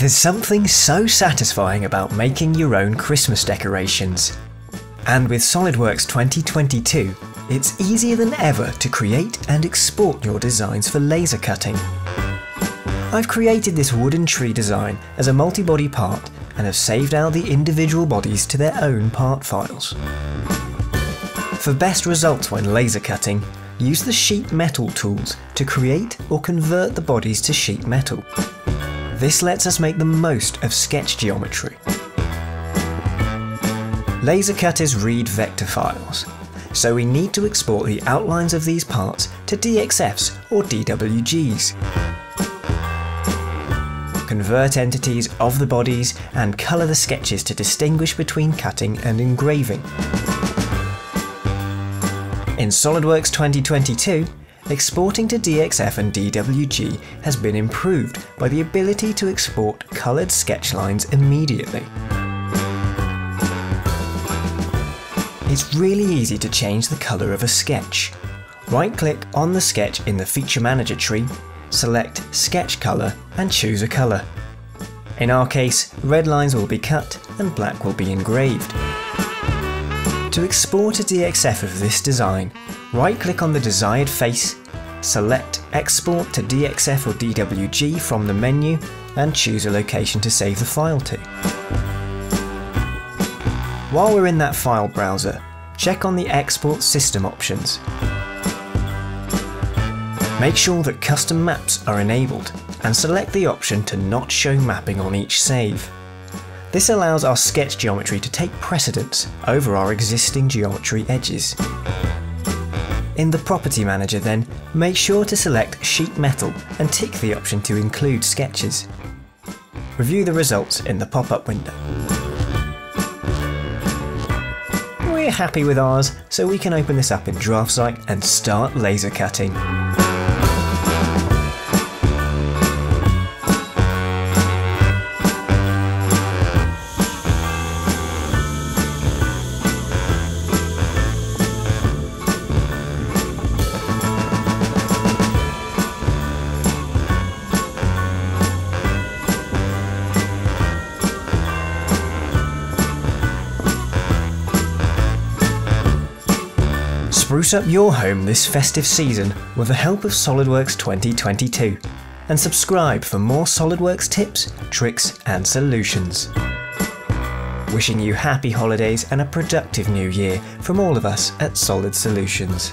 There's something so satisfying about making your own Christmas decorations. And with SOLIDWORKS 2022, it's easier than ever to create and export your designs for laser cutting. I've created this wooden tree design as a multi-body part and have saved out the individual bodies to their own part files. For best results when laser cutting, use the sheet metal tools to create or convert the bodies to sheet metal. This lets us make the most of sketch geometry. Laser cutters read vector files, so we need to export the outlines of these parts to DXFs or DWGs. Convert entities of the bodies and colour the sketches to distinguish between cutting and engraving. In SOLIDWORKS 2022, exporting to DXF and DWG has been improved by the ability to export coloured sketch lines immediately. It's really easy to change the colour of a sketch. Right-click on the sketch in the Feature Manager tree, select Sketch Colour and choose a colour. In our case, red lines will be cut and black will be engraved. To export a DXF of this design, right-click on the desired face, select Export to DXF or DWG from the menu and choose a location to save the file to. While we're in that file browser, check on the Export System options. Make sure that custom maps are enabled and select the option to not show mapping on each save. This allows our sketch geometry to take precedence over our existing geometry edges. In the Property Manager then, make sure to select Sheet Metal and tick the option to include sketches. Review the results in the pop-up window. We're happy with ours, so we can open this up in DraftSight and start laser cutting. Spruce up your home this festive season with the help of SOLIDWORKS 2022 and subscribe for more SOLIDWORKS tips, tricks and solutions. Wishing you happy holidays and a productive new year from all of us at Solid Solutions.